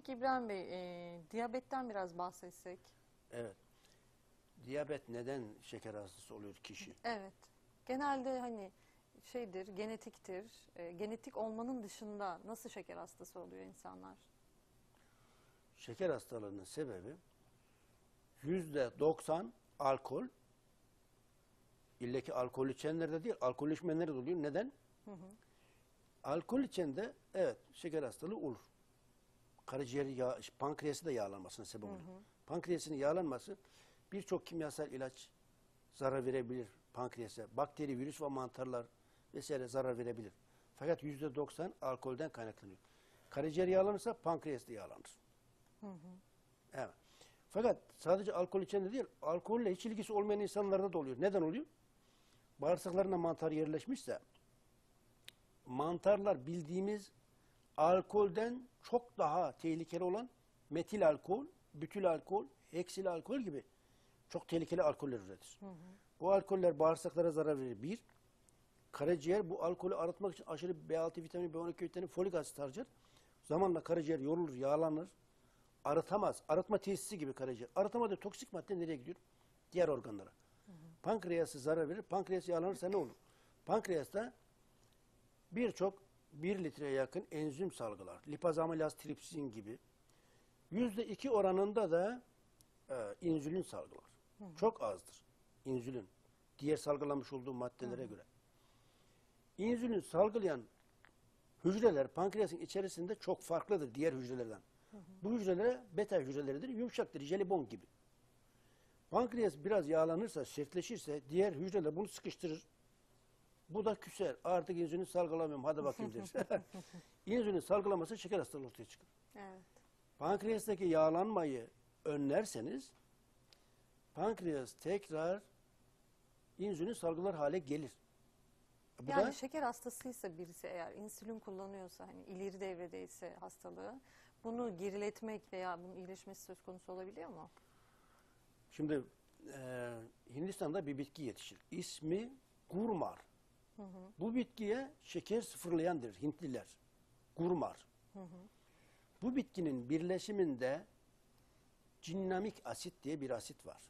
Peki İbrahim Bey, e, diyabetten biraz bahsetsek. Evet. Diyabet neden şeker hastası oluyor kişi? Evet. Genelde hani şeydir, genetiktir. E, genetik olmanın dışında nasıl şeker hastası oluyor insanlar? Şeker hastalığının sebebi yüzde 90 alkol. İlle ki alkol içenlerde değil, alkol içmeyenlerde de oluyor. Neden? Alkol içende evet şeker hastalığı olur. Karaciğer yağ, pankreası da yağlanmasına sebep olur. Pankreasının yağlanması birçok kimyasal ilaç zarar verebilir pankreasa. Bakteri, virüs ve mantarlar vesaire zarar verebilir. Fakat yüzde 90 alkolden kaynaklanıyor. Karaciğer yağlanırsa pankreas da yağlanır. Evet. Fakat sadece alkol içende değil, alkolle hiç ilgisi olmayan insanlarda da oluyor. Neden oluyor? Bağırsaklarına mantar yerleşmişse, mantarlar bildiğimiz alkolden çok daha tehlikeli olan metil alkol, bütül alkol, heksil alkol gibi çok tehlikeli alkoller üretir. Bu alkoller bağırsaklara zarar verir. Bir, karaciğer bu alkolü arıtmak için aşırı B6 vitamini, B12 vitamini, folik asit harcar. Zamanla karaciğer yorulur, yağlanır, arıtamaz. Arıtma tesisi gibi karaciğer. Arıtamadığı toksik madde nereye gidiyor? Diğer organlara. Pankreası zarar verir. Pankreas yağlanırsa ne olur? Pankreasta birçok 1 litreye yakın enzim salgılar. Lipaz amilaz tripsin gibi. Yüzde iki oranında da e, insülin salgılar. Çok azdır insülin. Diğer salgılamış olduğu maddelere göre. İnsülin salgılayan hücreler pankreasın içerisinde çok farklıdır diğer hücrelerden. Bu hücrelere beta hücreleridir, yumuşaktır, jelibon gibi. Pankreas biraz yağlanırsa, sertleşirse diğer hücreler bunu sıkıştırır. Bu da küser. Artık insülin salgılamıyorum. Hadi bakayım der. insülin salgılaması şeker hastalığı ortaya çıkar. Evet. Pankreastaki yağlanmayı önlerseniz pankreas tekrar insülin salgılar hale gelir. Bu yani da şeker hastasıysa birisi eğer insülin kullanıyorsa hani ileri devredeyse hastalığı bunu geriletmek veya bunun iyileşmesi söz konusu olabiliyor mu? şimdi e, Hindistan'da bir bitki yetişir. İsmi gurmar. Bu bitkiye şeker sıfırlayandır Hintliler. Gurmar. Bu bitkinin birleşiminde cinnamik asit diye bir asit var.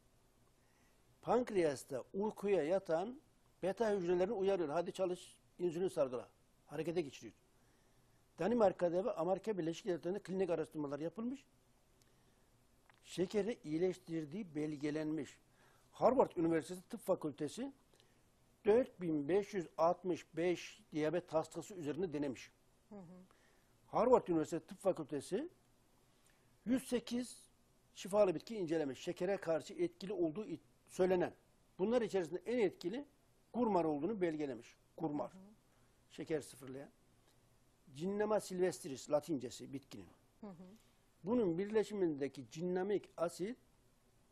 Pankreasta uykuya yatan beta hücrelerini uyarıyor. Hadi çalış, insülin salgıla. Harekete geçiriyor. Danimarka'da ve Amerika Birleşik Devletleri'nde klinik araştırmalar yapılmış. Şekeri iyileştirdiği belgelenmiş. Harvard Üniversitesi Tıp Fakültesi 4565 diyabet hastası üzerinde denemiş. Harvard Üniversitesi Tıp Fakültesi 108 şifalı bitki incelemiş. Şekere karşı etkili olduğu söylenen. Bunlar içerisinde en etkili kurmar olduğunu belgelemiş. Kurmar. Şeker sıfırlayan. Cinnama silvestris latincesi bitkinin. Bunun birleşimindeki cinnamik asit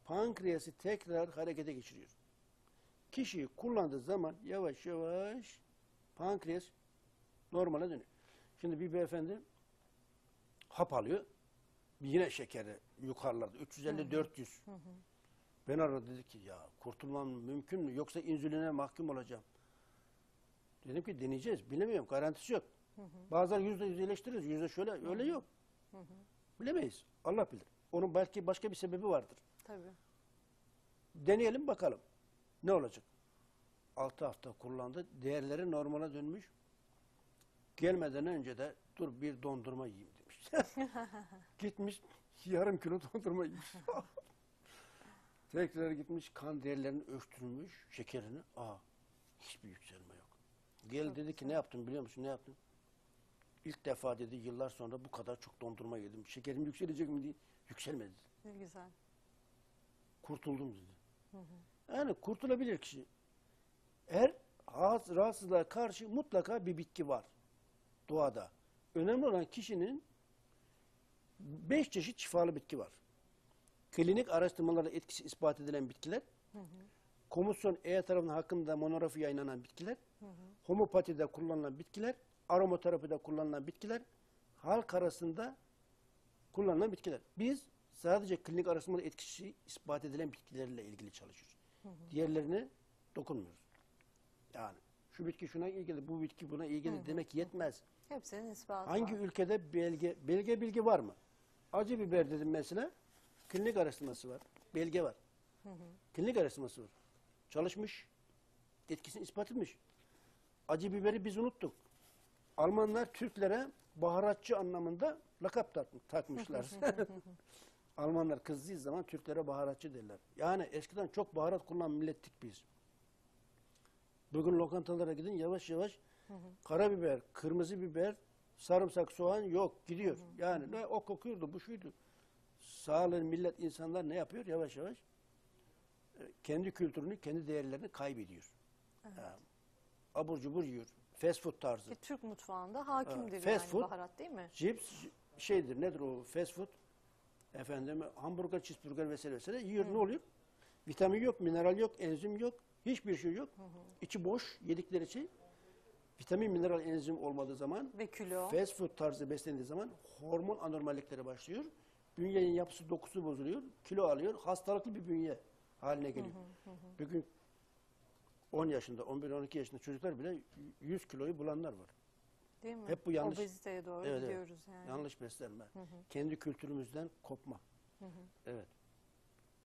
pankreası tekrar harekete geçiriyor. Kişi kullandığı zaman yavaş yavaş pankreas normale dönüyor. Şimdi bir beyefendi hap alıyor. Yine şekeri yukarılarda 350-400. Ben aradım dedi ki ya kurtulmam mümkün mü yoksa insüline mahkum olacağım. Dedim ki deneyeceğiz. Bilemiyorum. Garantisi yok. Bazen yüzde yüz iyileştiririz. Yüzde şöyle öyle yok. Bilemeyiz. Allah bilir. Onun belki başka bir sebebi vardır. Tabii. Deneyelim bakalım. Ne olacak? 6 hafta kullandı. Değerleri normale dönmüş. Gelmeden önce de dur bir dondurma yiyeyim demiş. gitmiş yarım kilo dondurma yemiş. Tekrar gitmiş kan değerlerini ölçtürmüş şekerini. Aa hiçbir yükselme yok. Gel dedi ki ne yaptın biliyor musun ne yaptın? İlk defa dedi yıllar sonra bu kadar çok dondurma yedim. Şekerim yükselecek mi diye yükselmedi. Ne güzel. Kurtuldum dedi. Yani kurtulabilir kişi. Her rahatsız- rahatsızlığa karşı mutlaka bir bitki var doğada. Önemli olan kişinin beş çeşit şifalı bitki var. Klinik araştırmalarda etkisi ispat edilen bitkiler, komisyon E tarafından hakkında monografi yayınlanan bitkiler, homopatide kullanılan bitkiler, aromaterapide kullanılan bitkiler, halk arasında kullanılan bitkiler. Biz sadece klinik araştırmada etkisi ispat edilen bitkilerle ilgili çalışıyoruz. Diğerlerine dokunmuyoruz. Yani şu bitki şuna ilgili, bu bitki buna ilgili demek yetmez. Hepsinin ispatı Hangi var. ülkede belge belge bilgi var mı? Acı biber dedim mesela. Klinik araştırması var. Belge var. Klinik araştırması var. Çalışmış. Etkisini ispat etmiş. Acı biberi biz unuttuk. Almanlar Türklere baharatçı anlamında lakap tak- takmışlar. Almanlar kızdığı zaman Türklere baharatçı derler. Yani eskiden çok baharat kullanan millettik biz. Bugün lokantalara gidin yavaş yavaş karabiber, kırmızı biber, sarımsak, soğan yok gidiyor. Yani ne o kokuyordu, bu şuydu. Sağlığı millet insanlar ne yapıyor yavaş yavaş? E, Kendi kültürünü, kendi değerlerini kaybediyor. Yani abur cubur yiyor. Fast food tarzı. Ki Türk mutfağında hakimdir fast yani food. baharat değil mi? Cips şeydir nedir o fast food? Efendim hamburger, cheeseburger vesaire vesaire yiyor ne oluyor? Vitamin yok, mineral yok, enzim yok, hiçbir şey yok. İçi boş yedikleri şey. Vitamin, mineral, enzim olmadığı zaman Ve kilo. fast food tarzı beslendiği zaman hormon anormallikleri başlıyor. Bünyenin yapısı, dokusu bozuluyor, kilo alıyor, hastalıklı bir bünye haline geliyor. Bugün 10 yaşında, 11-12 yaşında çocuklar bile 100 kiloyu bulanlar var. Değil mi? Hep bu yanlış. Obeziteye doğru Evet, evet. gidiyoruz yani. Yanlış beslenme. Kendi kültürümüzden kopma. Evet.